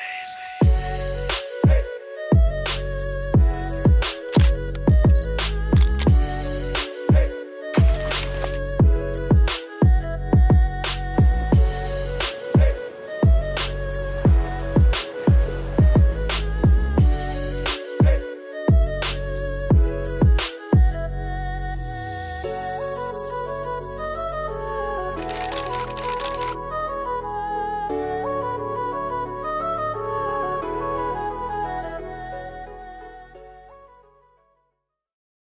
always